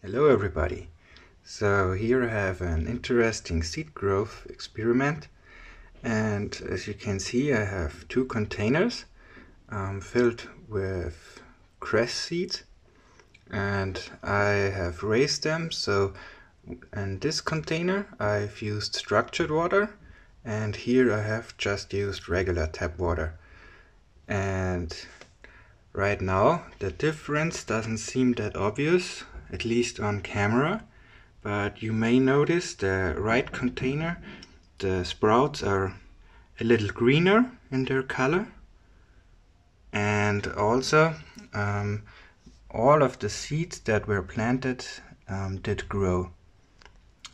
Hello everybody. So here I have an interesting seed growth experiment and as you can see I have two containers um, filled with cress seeds and I have raised them so in this container I've used structured water and here I have just used regular tap water and right now the difference doesn't seem that obvious at least on camera but you may notice the right container the sprouts are a little greener in their color. And also um, all of the seeds that were planted um, did grow.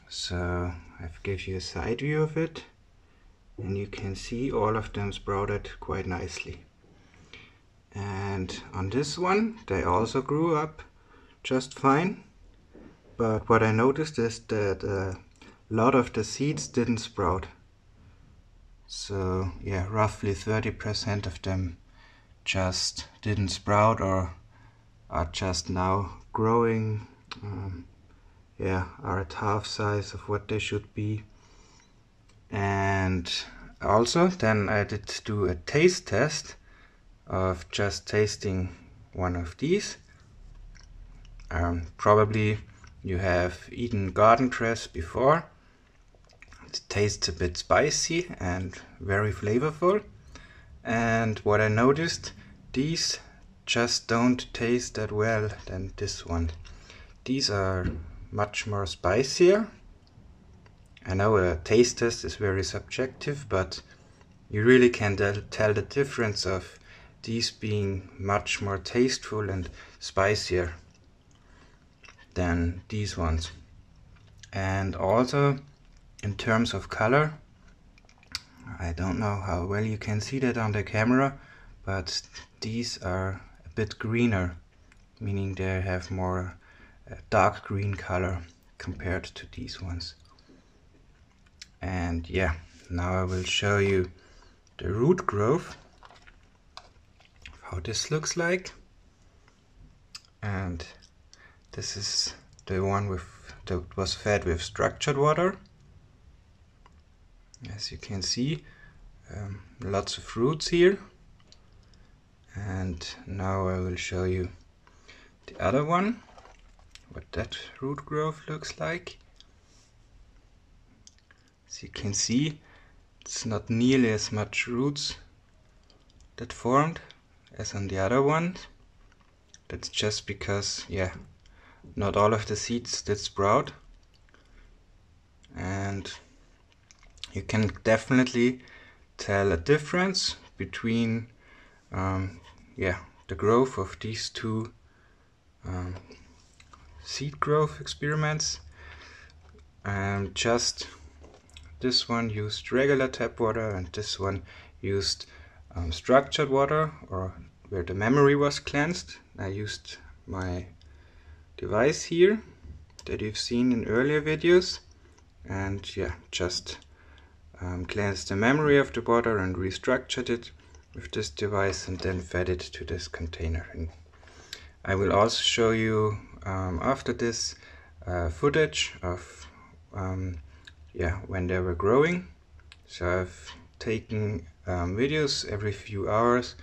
So I've give you a side view of it and you can see all of them sprouted quite nicely. And on this one they also grew up just fine. But what I noticed is that a lot of the seeds didn't sprout. So yeah roughly 30% of them just didn't sprout or are just now growing. Um, yeah are at half size of what they should be. And also then I did do a taste test of just tasting one of these um, probably you have eaten garden cress before it tastes a bit spicy and very flavorful and what I noticed these just don't taste that well than this one. These are much more spicier. I know a taste test is very subjective, but you really can tell the difference of these being much more tasteful and spicier than these ones. And also in terms of color, I don't know how well you can see that on the camera, but these are a bit greener, meaning they have more uh, dark green color compared to these ones. And yeah, now I will show you the root growth, how this looks like. And this is the one with that was fed with structured water. As you can see, um, lots of roots here. And now I will show you the other one what that root growth looks like. As you can see it's not nearly as much roots that formed as on the other one. That's just because yeah not all of the seeds did sprout and you can definitely tell a difference between um, yeah, the growth of these two um, seed growth experiments and just this one used regular tap water and this one used um, structured water or where the memory was cleansed. I used my device here that you've seen in earlier videos and yeah just um, cleansed the memory of the water and restructured it with this device and then fed it to this container. And I will also show you um, after this uh, footage of um, yeah when they were growing. So I've taken um, videos every few hours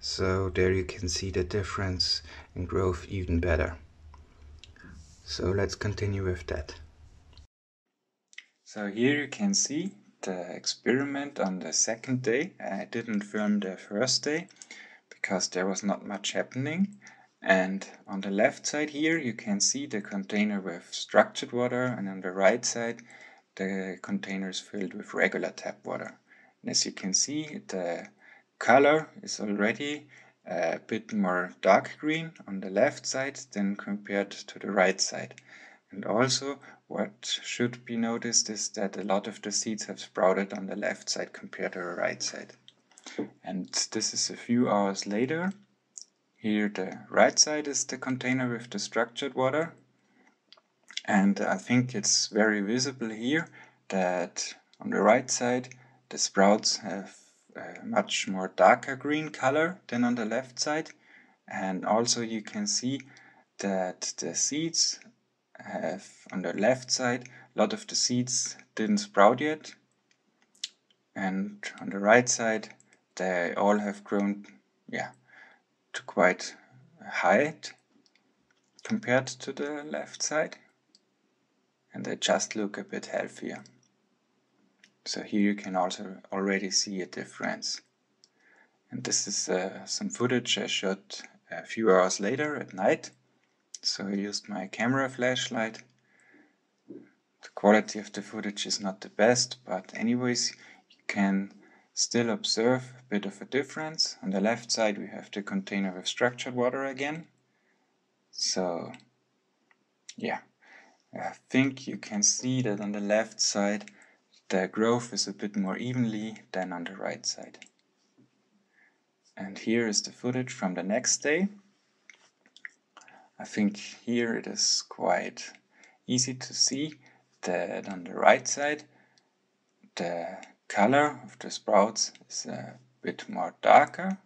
so there you can see the difference in growth even better. So let's continue with that. So here you can see the experiment on the second day. I didn't film the first day because there was not much happening. And on the left side here you can see the container with structured water and on the right side the container is filled with regular tap water. And as you can see the color is already Uh, a bit more dark green on the left side than compared to the right side. And also what should be noticed is that a lot of the seeds have sprouted on the left side compared to the right side. And this is a few hours later. Here the right side is the container with the structured water. And I think it's very visible here that on the right side the sprouts have a much more darker green color than on the left side. And also you can see that the seeds have on the left side a lot of the seeds didn't sprout yet. And on the right side they all have grown yeah to quite height compared to the left side. And they just look a bit healthier so here you can also already see a difference. And this is uh, some footage I shot a few hours later at night. So I used my camera flashlight. The quality of the footage is not the best but anyways you can still observe a bit of a difference. On the left side we have the container with structured water again. So yeah. I think you can see that on the left side the growth is a bit more evenly than on the right side. And here is the footage from the next day. I think here it is quite easy to see that on the right side the color of the sprouts is a bit more darker.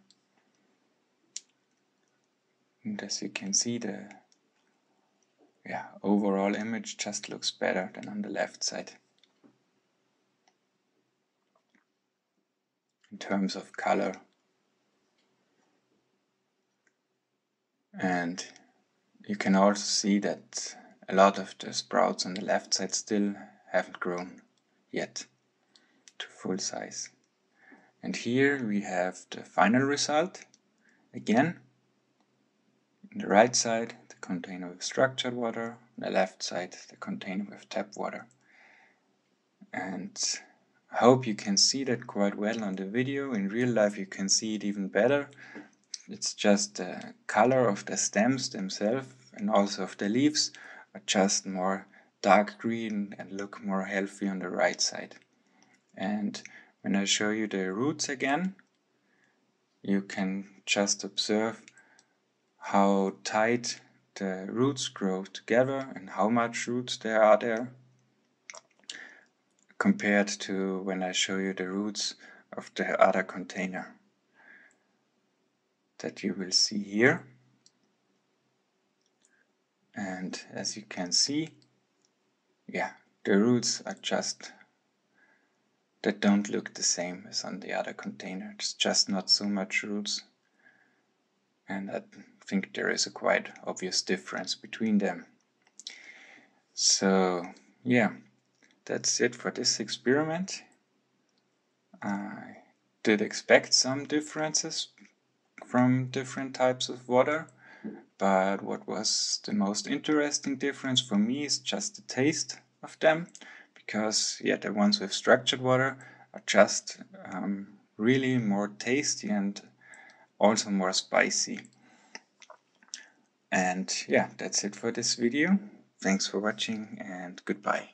And as you can see the yeah, overall image just looks better than on the left side in terms of color and you can also see that a lot of the sprouts on the left side still haven't grown yet to full size. And here we have the final result. Again, on the right side the container with structured water, on the left side the container with tap water. And I hope you can see that quite well on the video. In real life you can see it even better it's just the color of the stems themselves and also of the leaves are just more dark green and look more healthy on the right side. And when I show you the roots again, you can just observe how tight the roots grow together and how much roots there are there compared to when I show you the roots of the other container that you will see here. And as you can see, yeah, the roots are just that don't look the same as on the other container. It's just not so much roots. And I think there is a quite obvious difference between them. So yeah, that's it for this experiment. I did expect some differences from different types of water. But what was the most interesting difference for me is just the taste of them, because yeah, the ones with structured water are just um, really more tasty and also more spicy. And yeah, that's it for this video. Thanks for watching and goodbye.